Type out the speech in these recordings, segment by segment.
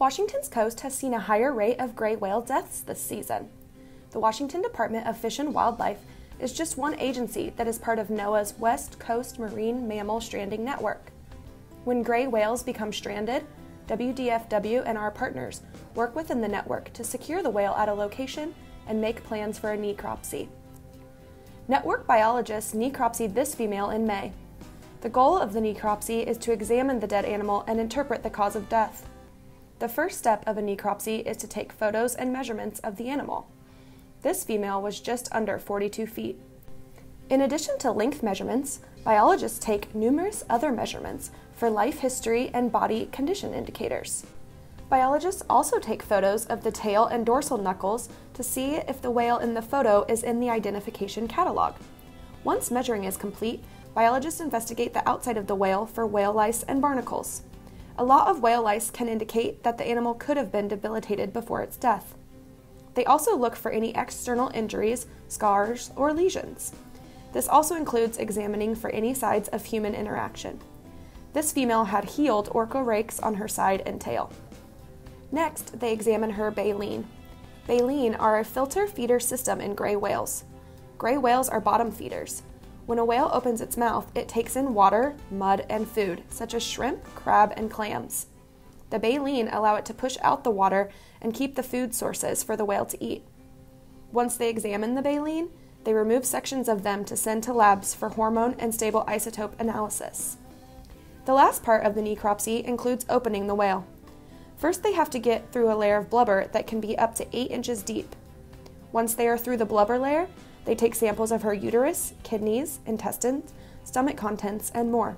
Washington's coast has seen a higher rate of gray whale deaths this season. The Washington Department of Fish and Wildlife is just one agency that is part of NOAA's West Coast Marine Mammal Stranding Network. When gray whales become stranded, WDFW and our partners work within the network to secure the whale at a location and make plans for a necropsy. Network biologists necropsied this female in May. The goal of the necropsy is to examine the dead animal and interpret the cause of death. The first step of a necropsy is to take photos and measurements of the animal. This female was just under 42 feet. In addition to length measurements, biologists take numerous other measurements for life history and body condition indicators. Biologists also take photos of the tail and dorsal knuckles to see if the whale in the photo is in the identification catalog. Once measuring is complete, biologists investigate the outside of the whale for whale lice and barnacles. A lot of whale lice can indicate that the animal could have been debilitated before its death. They also look for any external injuries, scars, or lesions. This also includes examining for any signs of human interaction. This female had healed orca rakes on her side and tail. Next, they examine her baleen. Baleen are a filter feeder system in gray whales. Gray whales are bottom feeders. When a whale opens its mouth, it takes in water, mud, and food, such as shrimp, crab, and clams. The baleen allow it to push out the water and keep the food sources for the whale to eat. Once they examine the baleen, they remove sections of them to send to labs for hormone and stable isotope analysis. The last part of the necropsy includes opening the whale. First, they have to get through a layer of blubber that can be up to 8 inches deep. Once they are through the blubber layer, they take samples of her uterus, kidneys, intestines, stomach contents, and more.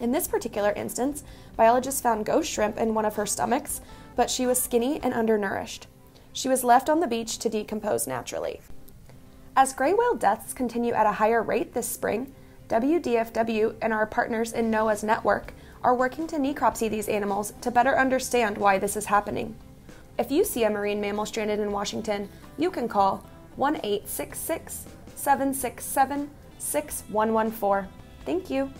In this particular instance, biologists found ghost shrimp in one of her stomachs, but she was skinny and undernourished. She was left on the beach to decompose naturally. As gray whale deaths continue at a higher rate this spring, WDFW and our partners in NOAA's network are working to necropsy these animals to better understand why this is happening. If you see a marine mammal stranded in Washington, you can call 1 866 767 6114. Thank you.